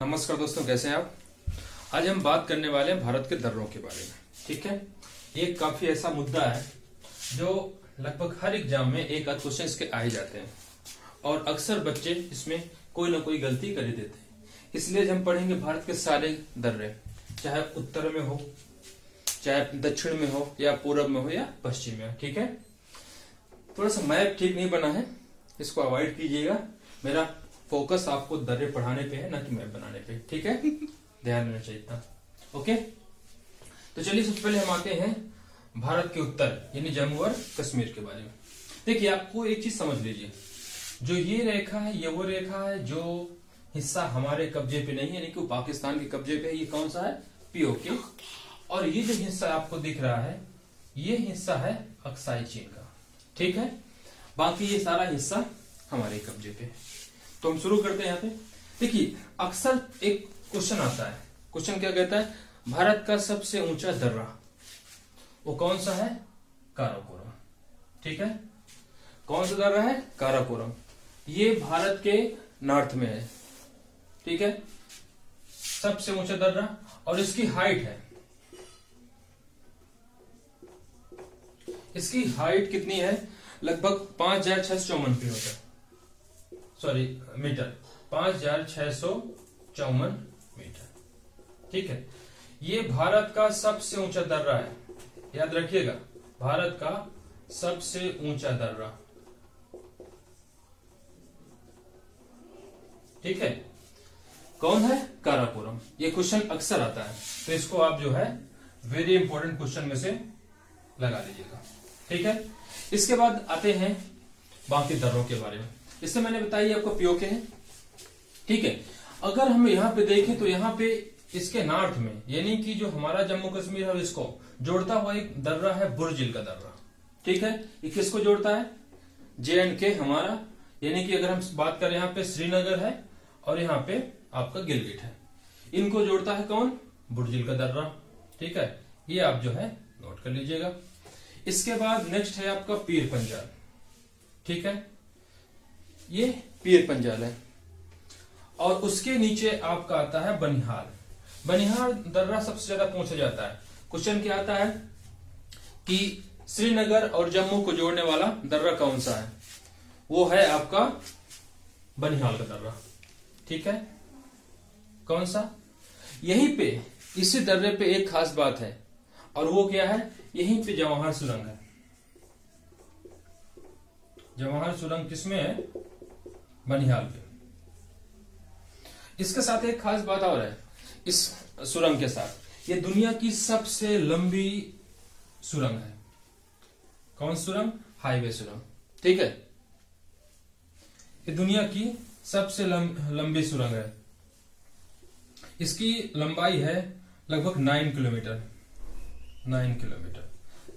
नमस्कार दोस्तों, कैसे हैं आप? आज हम बात करने वाले हैं भारत के दर्रों के बारे में, ठीक है? ये काफ़ी ऐसा मुद्दा है जो लगभग हर एग्ज़ाम में एक आध क्वेश्चन इसके आ ही जाते हैं और अक्सर बच्चे इसमें कोई ना कोई गलती कर ही देते हैं। इसलिए हम पढ़ेंगे भारत के सारे दर्रे, चाहे उत्तर में हो, चाहे दक्षिण में हो, या पूर्व में हो, या पश्चिम में ठीक है? थोड़ा सा मैप ठीक नहीं बना है, इसको अवॉइड कीजिएगा। मेरा फोकस आपको दर्रे पढ़ाने पे है, ना कि मैप बनाने पे। ठीक है? ध्यान देना चाहिए इतना। ओके? तो चलिए सबसे पहले हम आते हैं भारत के उत्तर, यानी जम्मू और कश्मीर के बारे में। देखिए, आपको एक चीज़ समझ लीजिए। जो ये रेखा है, ये वो रेखा है, जो हिस्सा हमारे कब्जे पे नहीं है, यानी कि वो पाकिस्तान के कब्जे पे है, ये कौन सा है? पीओके। और ये जो हिस्सा आपको दिख रहा है, ये हिस्सा है अक्साई चीन का। ठीक है? बाकी ये सारा हिस्सा हमारे कब्जे पे है। तो हम शुरू करते हैं यहाँ पे। देखिए, अक्सर एक क्वेश्चन आता है। क्वेश्चन क्या कहता है? भारत का सबसे ऊँचा दर्रा, वो कौन सा है? काराकोरम। ठीक है? कौन सा दर्रा है? काराकोरम। ये भारत के नॉर्थ में है। ठीक है? सबसे ऊँचा दर्रा, और इसकी हाइट है। इसकी हाइट कितनी है? लगभग पाँच हज़ार छह सौ चौवन किलोमीटर। सॉरी, मीटर, पाँच हज़ार छह सौ चौवन मीटर। ठीक है? ये भारत का सबसे ऊँचा दर्रा है। याद रखिएगा, भारत का सबसे ऊँचा दर्रा। ठीक है? कौन है? काराकोरम ये क्वेश्चन अक्सर आता है। तो इसको आप जो है वेरी इंपॉर्टेंट क्वेश्चन में से लगा लीजिएगा। ठीक है? इसके बाद आते हैं बाकी दर्रों के बारे में। इससे मैंने बताई आपको पीओके है। ठीक है? अगर हम यहाँ पे देखें तो यहाँ पे इसके नॉर्थ में, यानी कि जो हमारा जम्मू कश्मीर है इसको जोड़ता हुआ एक दर्रा है, बुरजिल का दर्रा। ठीक है? ये किसको जोड़ता है? जे एंड के हमारा, यानी कि अगर हम बात करें यहाँ पे श्रीनगर है और यहाँ पे आपका गिलगिट है। इनको जोड़ता है कौन? बुरजिल का दर्रा। ठीक है? ये आप जो है नोट कर लीजिएगा। इसके बाद नेक्स्ट है आपका पीर पंजाल ठीक है? ये पीर पंजाल है। और उसके नीचे आपका आता है बनिहाल। बनिहाल दर्रा सबसे ज़्यादा पूछा जाता है। क्वेश्चन क्या आता है? कि श्रीनगर और जम्मू को जोड़ने वाला दर्रा कौन सा है? वो है आपका बनिहाल का दर्रा। ठीक है? कौन सा? यहीं पे, इसी दर्रे पे एक खास बात है। और वो क्या है? यहीं पे जवाहर सुरंग है। जवाहर सुरंग किसमें है? बनिहाल पे। इसके साथ एक खास बात और है, इस सुरंग के साथ। ये दुनिया की सबसे लंबी सुरंग है। कौन सुरंग? हाईवे सुरंग। ठीक है? ये दुनिया की सबसे लंबी सुरंग है। इसकी लंबाई है लगभग nine kilometre. Nine kilometre.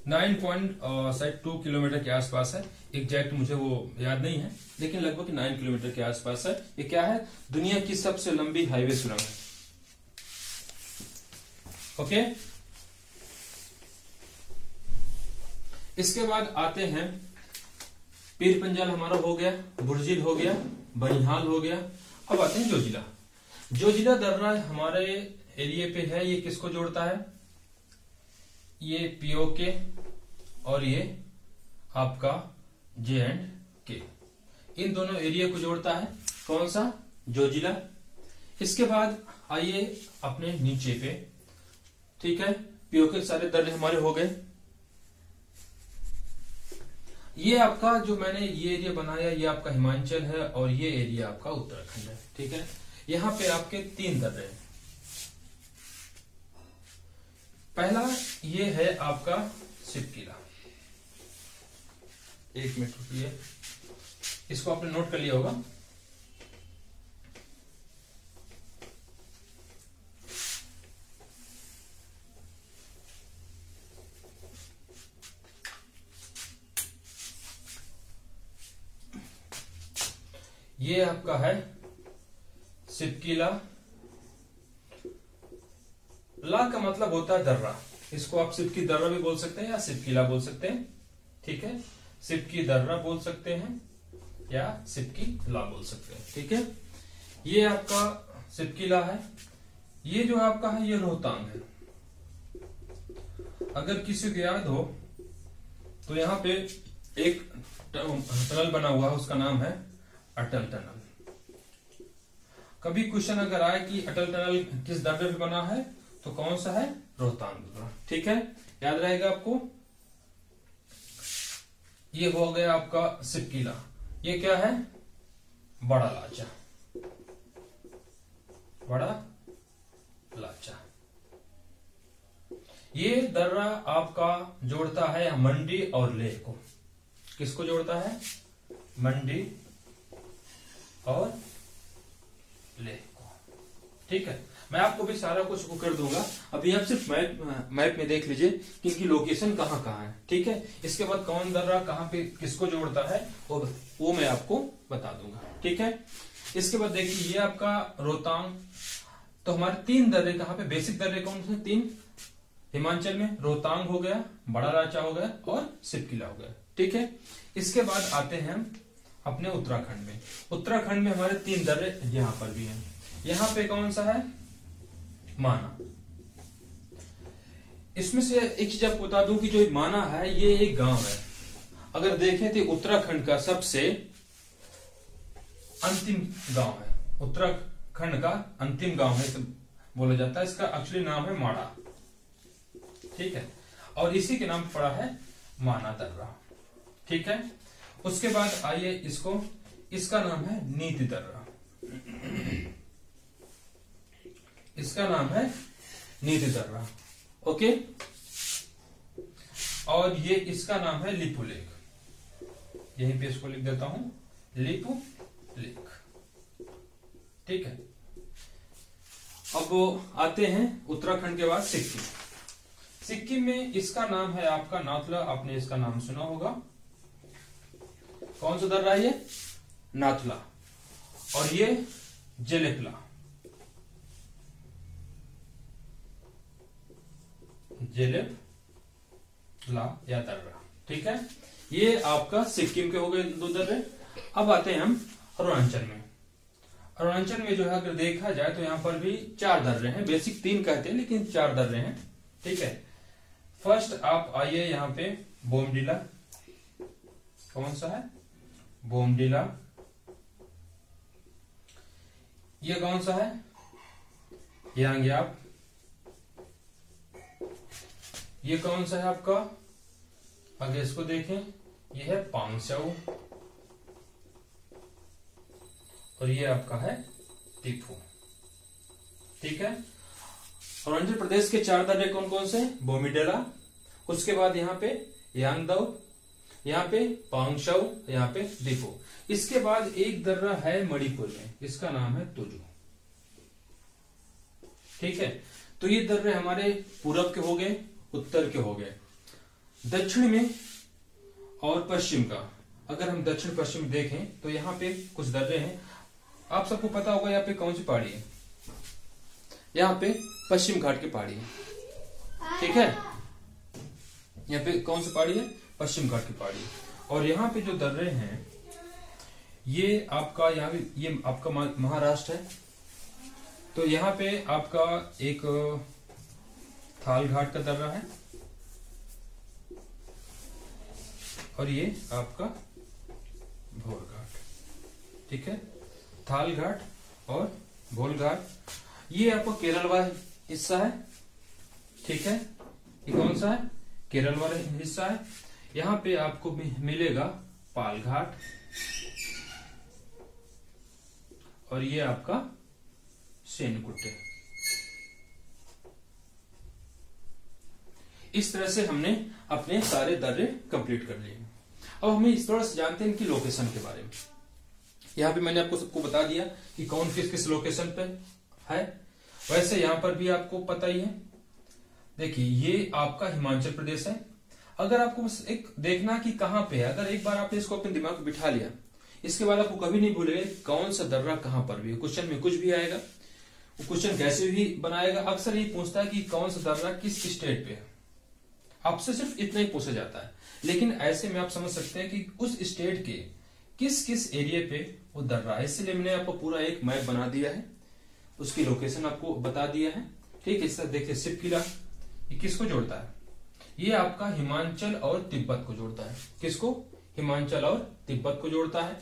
Nine point शायद टू किलोमीटर के आसपास है। एग्जैक्ट मुझे वो याद नहीं है, लेकिन लगभग नाइन किलोमीटर के आसपास है। ये क्या है? दुनिया की सबसे लंबी हाईवे सुरंग है। ओके इसके बाद आते हैं, पीर पंजाल हमारा हो गया, बुर्जिल हो गया, बनिहाल हो गया। अब आते हैं जोजिला। जोजिला दर्रा हमारे एरिया पे है, ये किसको जोड़ता है? ये पीओके और ये आपका जे एंड के इन दोनों एरिया को जोड़ता है कौन सा? जोजिला इसके बाद आइए अपने नीचे पे। ठीक है? पीओ के सारे दर्रे हमारे हो गए। ये आपका जो मैंने ये एरिया बनाया, ये आपका हिमाचल है और ये एरिया आपका उत्तराखंड है। ठीक है? यहाँ पे आपके तीन दर्रे हैं। पहला ये है आपका शिव किला एक मिनट रुकिए। इसको आपने नोट कर लिया होगा। ये आपका है सिपकीला। ला का मतलब होता है दर्रा। इसको आप सिपकी दर्रा भी बोल सकते हैं या सिपकीला बोल सकते हैं। ठीक है? सिपकी दर्रा बोल सकते हैं या सिप की ला बोल सकते हैं, ठीक है? ये आपका सिप की सिपकिला है। ये जो आपका है, ये रोहतांग है। अगर किसी को याद हो तो यहाँ पे एक टनल बना हुआ है, उसका नाम है अटल टनल। कभी क्वेश्चन अगर आए कि अटल टनल किस दर्रे पे बना है तो कौन सा है? रोहतांग ठीक है? याद रहेगा आपको? ये हो गया आपका सिपकीला। ये क्या है? बड़ा लाचा। बड़ा लाचा। ये दर्रा आपका जोड़ता है मंडी और लेह को। किसको जोड़ता है? मंडी और लेह को। ठीक है? मैं आपको भी सारा कुछ वो कर दूँगा। अभी आप सिर्फ़ मैप मैप में देख लीजिए कि इनकी लोकेशन कहाँ कहाँ है, ठीक है? इसके बाद कौन दर्रा कहाँ पे किसको जोड़ता है, वो वो मैं आपको बता दूँगा, ठीक है? इसके बाद देखिए, ये आपका रोहतांग। तो हमारे तीन दर्रे कहाँ पे बेसिक दर्रे कौन से तीन। हिमाचल में रोहतांग हो गया, बड़ा राचा हो गया और सिपकिला हो गया, ठीक है? इसके बाद आते हैं हम अपने उत्तराखंड में। उत्तराखंड में हमारे तीन दर्रे यहाँ पर भी हैं। यहाँ पे कौन सा है? माना। इसमें से एक चीज़ आपको बता दूँ कि जो माना है, ये एक गाँव है। अगर देखें तो उत्तराखंड का सबसे अंतिम गाँव है। उत्तराखंड का अंतिम गाँव है तो बोला जाता है। इसका एक्चुअली नाम है माड़ा। ठीक है? और इसी के नाम पड़ा है माना दर्रा। ठीक है? उसके बाद आइए इसको, इसका नाम है नीति दर्रा। इसका नाम है नीति दर्रा। ओके? और ये इसका नाम है लिपू लेक यहीं पे इसको लिख देता हूँ। लिपू लेख। ठीक है? अब आते हैं उत्तराखंड के बाद सिक्किम। सिक्किम में इसका नाम है आपका नाथला। आपने इसका नाम सुना होगा। कौन सा दर्रा ये? नाथला। और ये जेलेपला। जेलेपला या दर्रा। ठीक है? ये आपका सिक्किम के हो गए दो दर्रे। अब आते हैं हम अरुणाचल में। अरुणाचल में जो है, अगर देखा जाए तो यहाँ पर भी चार दर्रे हैं। बेसिक तीन कहते हैं, लेकिन चार दर्रे हैं। ठीक है? फ़र्स्ट आप आइए यहाँ पे बोमडीला। कौन सा है? बोमडीला। ये कौन सा है? ये आप ये कौन सा है आपका? अगर इसको देखें। ये है पांगसाऊ और ये आपका है तिफू ठीक है? अरुणाचल प्रदेश के चार दर्रे कौन कौन से बोमीडेला। उसके बाद यहाँ पे यांगदाउ यहाँ पे पांगशाउ यहाँ पे दिफो इसके बाद एक दर्रा है मणिपुर में। इसका नाम है तुजू। ठीक है? तो ये दर्रे हमारे पूरब के हो गए। उत्तर के हो गए। दक्षिण में और पश्चिम का। अगर हम दक्षिण पश्चिम देखें तो यहाँ पे कुछ दर्रे हैं। आप सबको पता होगा यहाँ पे कौन सी पहाड़ी है? यहाँ पे पश्चिम घाट की पहाड़ी है। ठीक है? यहाँ पे कौन सी पहाड़ी है? पश्चिम घाट की पहाड़ी और यहाँ पे जो दर्रे हैं, ये आपका यहाँ ये आपका महाराष्ट्र है। तो यहाँ पे आपका एक थाल घाट का दर्रा है। और ये आपका भोर घाट ठीक है? थाल घाट और भोल घाट ये आपको केरल वाला हिस्सा है। ठीक है? ये कौन सा है? केरल वाला हिस्सा है। यहाँ पे आपको मिलेगा पाल घाट और ये आपका सेनकुटे। इस तरह से हमने अपने सारे दर्रे कंप्लीट कर लिए। अब हमें इस तरह से जानते हैं इनकी लोकेशन के बारे में। यहाँ पे मैंने आपको सबको बता दिया कि कौन किस किस लोकेशन पे है। वैसे यहाँ पर भी आपको पता ही है। देखिए, ये आपका हिमाचल प्रदेश है। अगर आपको बस एक देखना कि कहाँ पे है, अगर एक बार आपने इसको अपने दिमाग में बिठा लिया, इसके बाद आपको कभी नहीं भूलेगा कौन सा दर्रा कहाँ पर भी है। क्वेश्चन में कुछ भी आएगा क्वेश्चन कैसे भी बनाएगा, अक्सर ये पूछता है कि कौन सा दर्रा किस स्टेट पे है। आपसे सिर्फ़ इतना ही पूछा जाता है। लेकिन ऐसे में आप समझ सकते हैं कि उस स्टेट के किस किस एरिया पे वो दर्रा है। इसलिए मैंने आपको पूरा एक मैप बना दिया है। उसकी लोकेशन आपको बता दिया है। ठीक है तरह देखिए सिप किला ये किसको जोड़ता है? ये आपका हिमाचल और तिब्बत को जोड़ता है। किसको? हिमाचल और तिब्बत को जोड़ता है।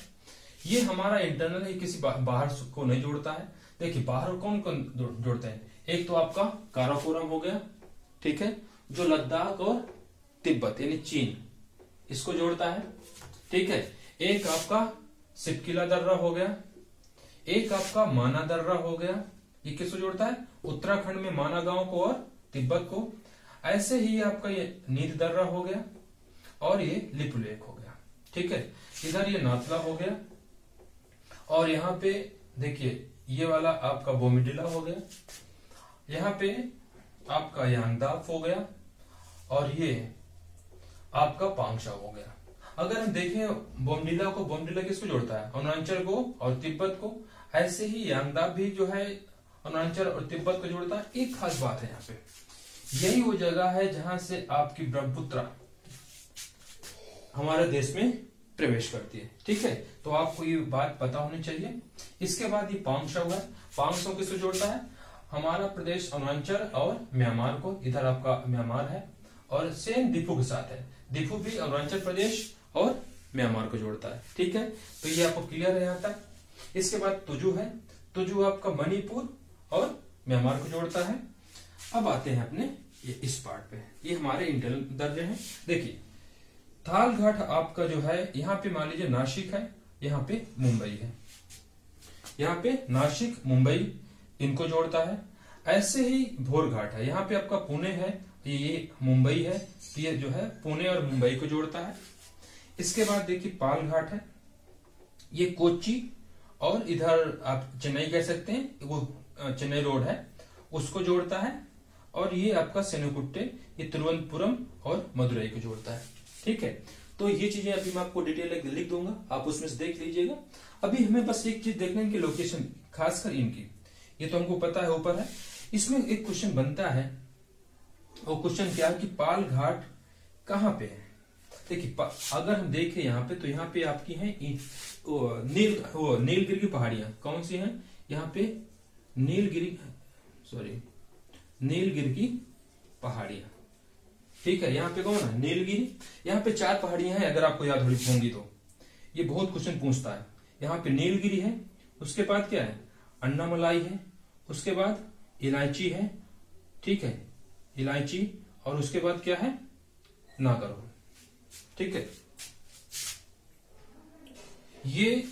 ये हमारा इंटरनल है किसी बाहर को नहीं जोड़ता है। देखिए, बाहर कौन कौन जोड़ते हैं? एक तो आपका काराकोरम हो गया। ठीक है? जो लद्दाख और तिब्बत, यानी चीन, इसको जोड़ता है। ठीक है? एक आपका सिपकिला दर्रा हो गया, एक आपका माना दर्रा हो गया। ये किसको जोड़ता है? उत्तराखंड में माना गाँव को और तिब्बत को। ऐसे ही आपका ये नील दर्रा हो गया और ये लिपुलेक हो गया। ठीक है? इधर ये नाथला हो गया और यहाँ पे देखिए, ये वाला आपका बोमिडिला हो गया। यहाँ पे आपका यांगदाफ हो गया। और ये आपका पांगशा हो गया। अगर हम देखें, बोमडिला को, बोमडिला किसको जोड़ता है? अरुणाचल को और तिब्बत को। ऐसे ही यांगदाब भी जो है, अरुणाचल और तिब्बत को जोड़ता है। एक खास बात है यहाँ पे। यही वो जगह है जहाँ से आपकी ब्रह्मपुत्र हमारे देश में प्रवेश करती है। ठीक है? तो आपको ये बात पता होनी चाहिए। इसके बाद ये पांगशा हुआ। पांगशो किसको जोड़ता है? हमारा प्रदेश अरुणाचल और म्यांमार को। इधर आपका म्यांमार है। और सेम दीपू के साथ है। दीपू भी अरुणाचल प्रदेश और म्यांमार को जोड़ता है। ठीक है? तो ये आपको क्लियर है यहाँ तक। इसके बाद तुजु है। तुजु आपका मणिपुर और म्यांमार को जोड़ता है। अब आते हैं अपने ये इस पार्ट पे। ये हमारे इंटरनल दर्जे हैं। देखिए थाल घाट आपका जो है, यहाँ पे मान लीजिए नासिक है, यहाँ पे मुंबई है। यहाँ पे नासिक मुंबई इनको जोड़ता है। ऐसे ही भोर घाट है। यहाँ पे आपका पुणे है ये मुंबई है ये जो है पुणे और मुंबई को जोड़ता है। इसके बाद देखिए पाल घाट है। ये कोच्चि और इधर आप चेन्नई कह सकते हैं, वो चेन्नई रोड है, उसको जोड़ता है और ये आपका सेनुकुट्टे, ये तिरुवनंतपुरम और मदुरई को जोड़ता है। ठीक है? तो ये चीज़ें अभी मैं आपको डिटेल लिख दूँगा, आप उसमें से देख लीजिएगा। अभी हमें बस एक चीज़ देखना है कि लोकेशन, खासकर इनकी। ये तो हमको पता है, ऊपर है। इसमें एक क्वेश्चन बनता है वो क्वेश्चन क्या है कि पाल घाट कहाँ पे है? देखिए अगर हम देखें यहाँ पे तो यहाँ पे आपकी है नील वो नीलगिरी की पहाड़ियाँ। कौन सी हैं? यहाँ पे नीलगिरी सॉरी नीलगिरी की पहाड़ियाँ। ठीक है, यहाँ पे कौन है? नीलगिरी। यहाँ पे चार पहाड़ियाँ हैं, अगर आपको याद हो होंगी तो। ये बहुत क्वेश्चन पूछता है। यहाँ पे नीलगिरी है, उसके बाद क्या है? अन्नामलाई है, उसके बाद इलायची है, ठीक है? इलायची, और उसके बाद क्या है? नागरो। ठीक है? ये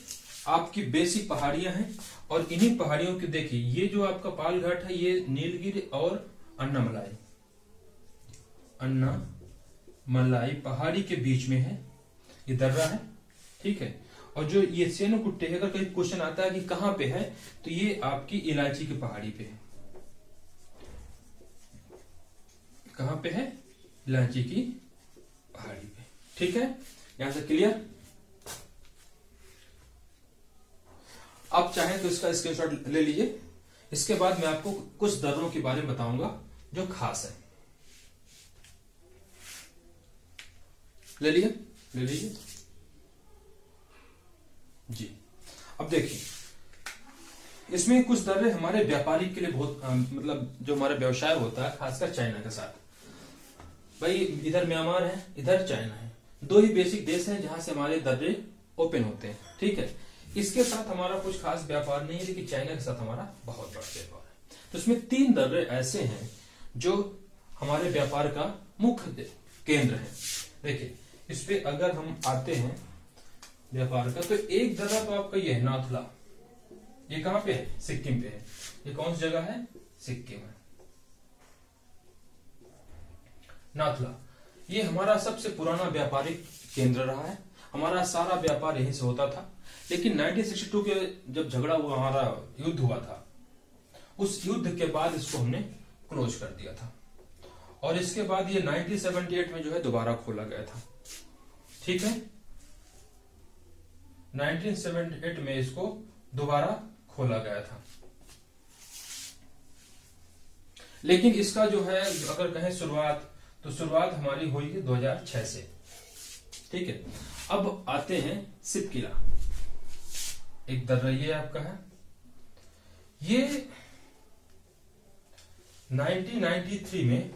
आपकी बेसिक पहाड़ियाँ हैं, और इन्हीं पहाड़ियों की देखिए, ये जो आपका पाल घाट है, ये नीलगिरी और अन्नामलाई। अन्ना मलाई पहाड़ी के बीच में है, ये दर्रा है, ठीक है? और जो ये सेनो कुट्टे अगर कहीं क्वेश्चन आता है कि कहाँ पे है तो ये आपकी इलायची की पहाड़ी पे है। कहाँ पे है? लांची की पहाड़ी पे। ठीक है? यहाँ से क्लियर आप चाहें तो इसका स्क्रीनशॉट ले लीजिए। इसके बाद मैं आपको कुछ दर्रों के बारे में बताऊँगा जो खास है। ले लिए ले लीजिए। जी। अब देखिए इसमें कुछ दर्रे हमारे व्यापारी के लिए बहुत आ, मतलब जो हमारा व्यवसाय होता है खासकर चाइना के साथ। भाई, इधर म्यांमार है, इधर चाइना है। दो ही बेसिक देश हैं जहाँ से हमारे दर्रे ओपन होते हैं, ठीक है? इसके साथ हमारा कुछ खास व्यापार नहीं है, लेकिन चाइना के साथ हमारा बहुत बड़ा व्यापार है। तो इसमें तीन दर्रे ऐसे हैं जो हमारे व्यापार का मुख्य केंद्र है। देखिए, इस पे अगर हम आते हैं व्यापार का तो एक दर्रा तो आपका ये है नाथुला, ये कहाँ पे है? सिक्किम पे है। ये कौन सी जगह है? सिक्किम है। नाथुला ये हमारा सबसे पुराना व्यापारिक केंद्र रहा है। हमारा सारा व्यापार यहीं से होता था। लेकिन 1962 के जब झगड़ा हुआ, हमारा युद्ध हुआ था, उस युद्ध के बाद इसको हमने क्लोज कर दिया था। और इसके बाद ये 1978 में जो है दोबारा खोला गया था। ठीक है? 1978 में इसको दोबारा खोला गया था। लेकिन इसका जो है, अगर कहें शुरुआत तो शुरुआत हमारी हुई है 2006 से। ठीक है? अब आते हैं सिप किला एक दर्रा ये आपका, है? ये 1993 में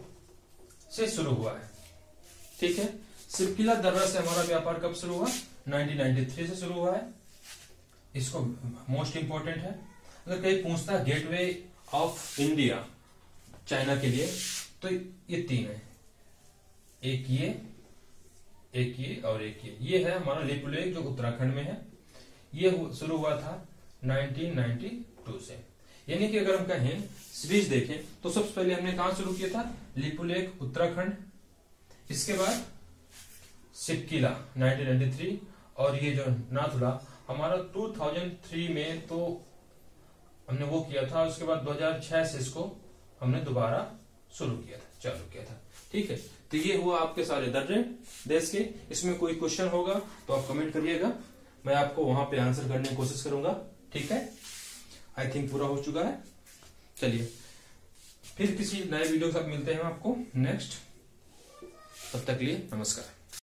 से शुरू हुआ है। ठीक है? सिप किला दर्रा से हमारा व्यापार कब शुरू हुआ? 1993 से शुरू हुआ है। इसको मोस्ट इंपॉर्टेंट है। अगर कहीं पूछता गेटवे ऑफ़ इंडिया चाइना के लिए तो ये तीन है। एक ये एक ये और एक ये। ये है हमारा लिपुलेक जो उत्तराखंड में है। ये शुरू हुआ था 1992 से। यानी कि अगर हम कहें, सीरीज़ देखें तो सबसे पहले हमने कहा शुरू किया था? लिपुलेख उत्तराखंड। इसके बाद सिपकिला 1993 और ये जो नाथुला, हमारा 2003 में तो हमने वो किया था, उसके बाद 2006 से इसको हमने दोबारा शुरू किया था, चालू किया था। ठीक है? तो ये हुआ आपके सारे दर्रे देश के। इसमें कोई क्वेश्चन होगा तो आप कमेंट करिएगा। मैं आपको वहाँ पे आंसर करने की कोशिश करूँगा। ठीक है? आई थिंक पूरा हो चुका है। चलिए। फिर किसी नए वीडियो के साथ मिलते हैं आपको। नेक्स्ट तब तक लिए नमस्कार।